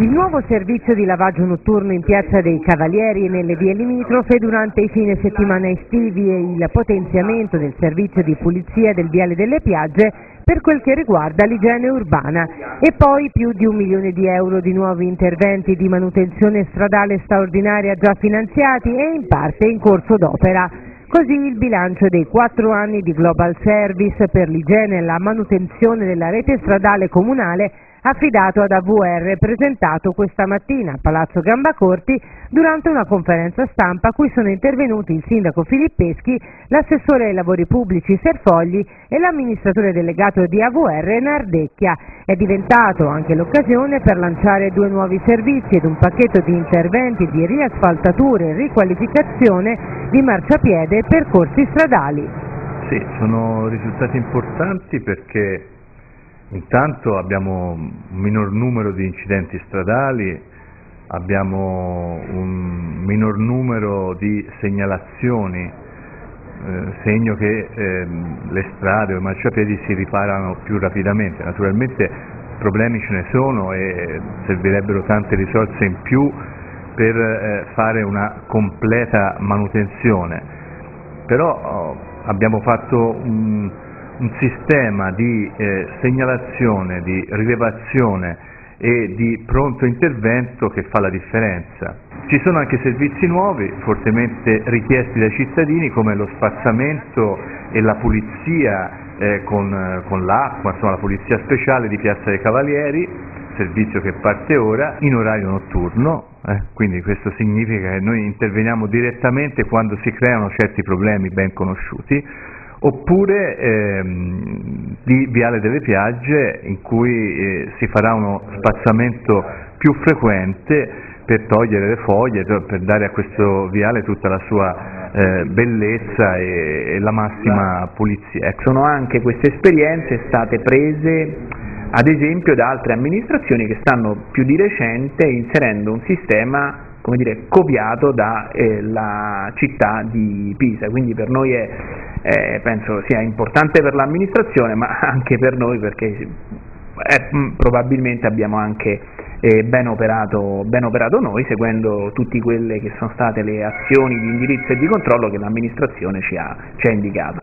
Il nuovo servizio di lavaggio notturno in Piazza dei Cavalieri e nelle vie limitrofe durante i fine settimana estivi e il potenziamento del servizio di pulizia del Viale delle Piagge per quel che riguarda l'igiene urbana e poi più di un milione di euro di nuovi interventi di manutenzione stradale straordinaria già finanziati e in parte in corso d'opera. Così il bilancio dei quattro anni di Global Service per l'igiene e la manutenzione della rete stradale comunale affidato ad AVR presentato questa mattina a Palazzo Gambacorti durante una conferenza stampa a cui sono intervenuti il sindaco Filippeschi, l'assessore ai lavori pubblici Serfogli e l'amministratore delegato di AVR Nardecchia. È diventato anche l'occasione per lanciare due nuovi servizi ed un pacchetto di interventi di riasfaltature e riqualificazione di marciapiede e percorsi stradali. Sì, sono risultati importanti perché Intanto abbiamo un minor numero di incidenti stradali, abbiamo un minor numero di segnalazioni, eh, segno che eh, le strade o i marciapiedi si riparano più rapidamente. Naturalmente problemi ce ne sono e servirebbero tante risorse in più per eh, fare una completa manutenzione, però oh, abbiamo fatto un un sistema di eh, segnalazione, di rilevazione e di pronto intervento che fa la differenza. Ci sono anche servizi nuovi, fortemente richiesti dai cittadini, come lo spazzamento e la pulizia eh, con, con l'acqua, insomma la pulizia speciale di Piazza dei Cavalieri, servizio che parte ora in orario notturno, eh, quindi questo significa che noi interveniamo direttamente quando si creano certi problemi ben conosciuti, oppure ehm, di Viale delle Piagge in cui eh, si farà uno spazzamento più frequente per togliere le foglie, per dare a questo viale tutta la sua eh, bellezza e, e, la massima pulizia. Sono anche queste esperienze state prese ad esempio da altre amministrazioni che stanno più di recente inserendo un sistema come dire, copiato dalla eh, città di Pisa, quindi per noi è, eh, penso sia importante per l'amministrazione ma anche per noi perché eh, probabilmente abbiamo anche eh, ben, operato, ben, operato, noi seguendo tutte quelle che sono state le azioni di indirizzo e di controllo che l'amministrazione ci ci ha indicato.